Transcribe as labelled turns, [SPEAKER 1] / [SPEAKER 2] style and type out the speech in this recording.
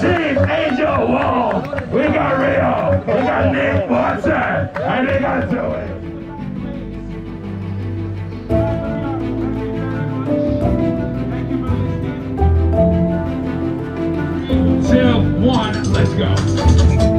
[SPEAKER 1] Chief Angel Wall. We got Rio. We got Nick Watson. And they got Joey.
[SPEAKER 2] Two, one, let's go.